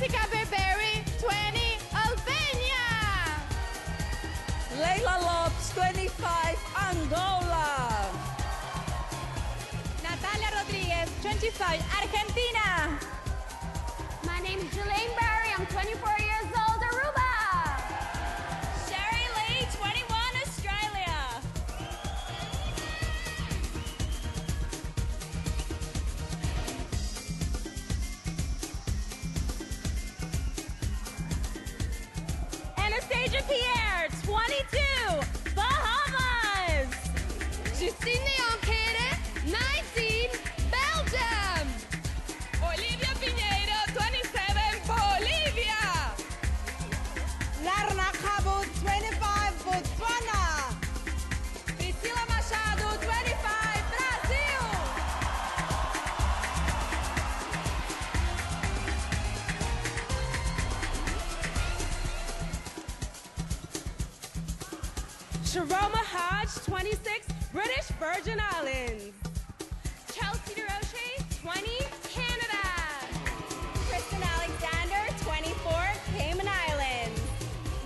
Jessica Barberi, 20, Albania. Leila Lopes, 25, Angola. Natalia Rodriguez, 25, Argentina. Christina Pierre, 22, Bahamas. Justine Leon Sheroma Hodge, 26, British Virgin Islands. Chelsea Durocher, 20, Canada. Kristen Alexander, 24, Cayman Islands.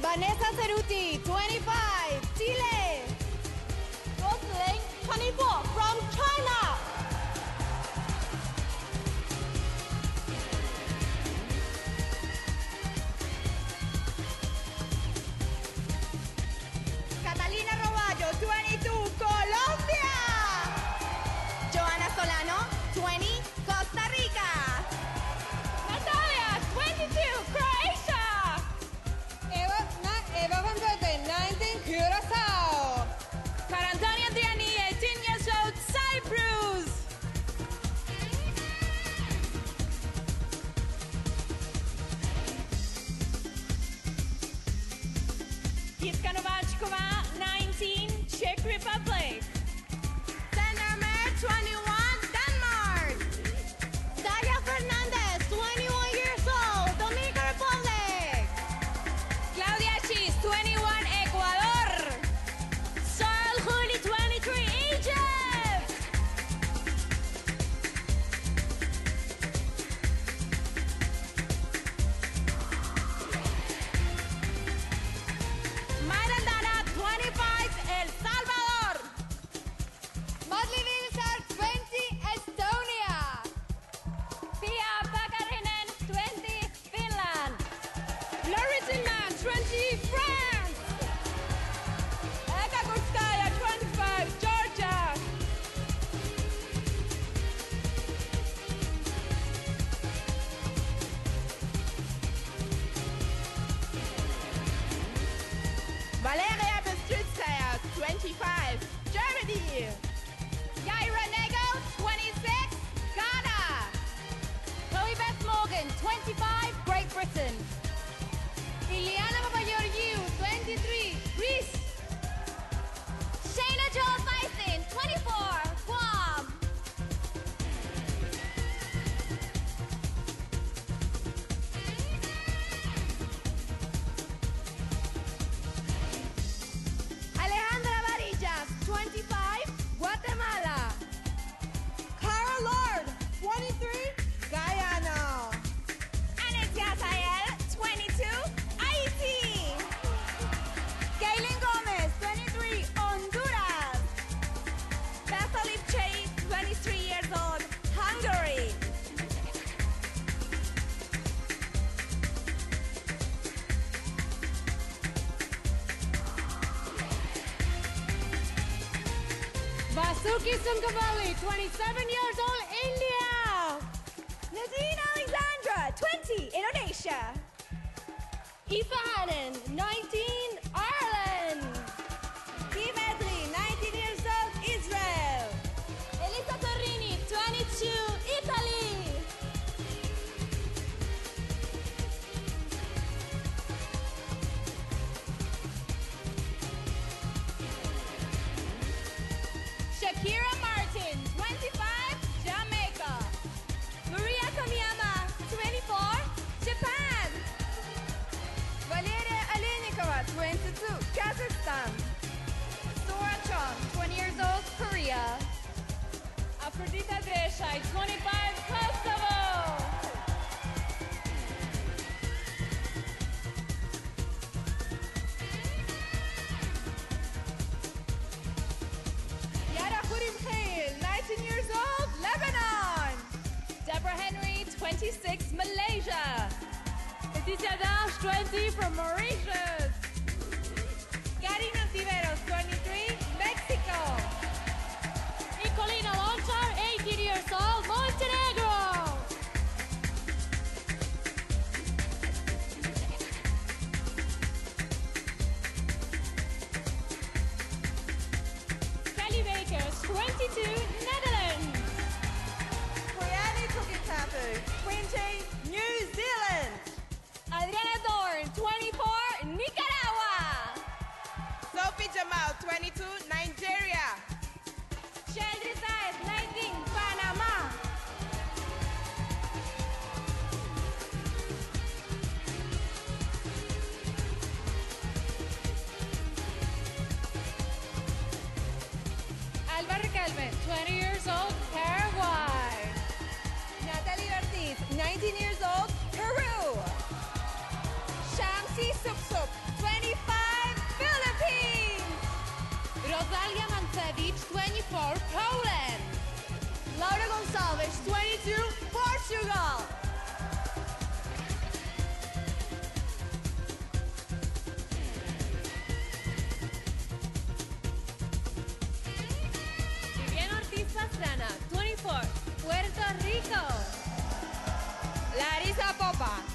Vanessa Ceruti, He's gonna Twenty. Suki Sunkavalli, 27 years old, India. Nadine Alexandra, 20, Indonesia. Ifa Hanan, 19, Aphrodita Dreshaj, 25 Kosovo. Yara Hurim Khail, 19 years old, Lebanon. Deborah Henry, 26, Malaysia. Leticia Darche, 20 from Mauritius. Alba 20 years old, Paraguay. Natalie Ortiz, 19 years old, Peru. Shamcey Supsup, 25, Philippines. Rozalia Mancewicz, 24, Poland. Laura Gonçalves, 22, Portugal. Larissa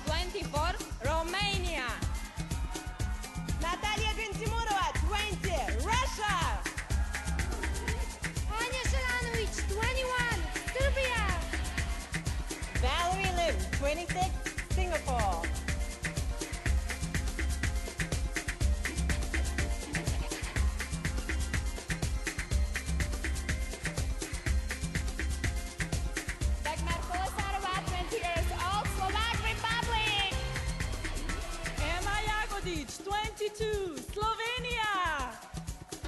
22, Slovenia.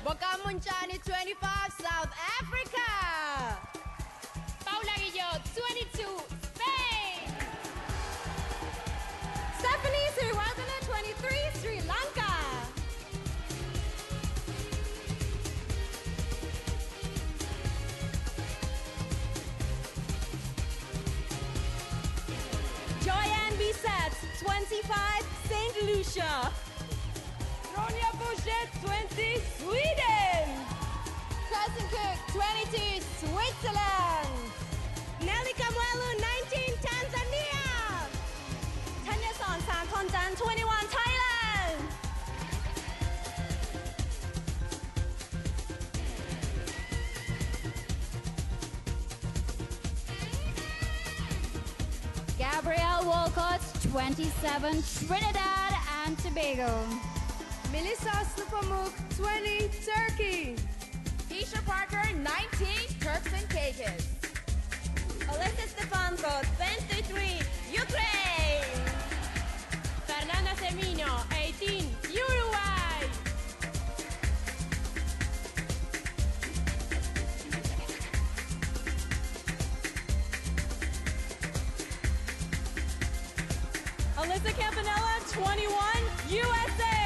Bokang Montjane, 25, South Africa. Paula Guilló, 22, Spain. Stephanie Siriwardhana, 23, Sri Lanka. Joy-Ann Biscette, 25, St. Lucia. Ronja Bouchet, 20, Sweden. Kerstin Cook, 22, Switzerland. Nelly Kamwelu, 19, Tanzania. Tanya Sonsan Konjan, 21, Thailand. Gabrielle Walcott, 27, Trinidad and Tobago. Melissa Slupamuk, 20, Turkey. Keisha Parker, 19, Turks and Caicos. Alyssa Stefanko, 23, Ukraine. Fernanda Semino, 18, Uruguay. Alyssa Campanella, 21, USA.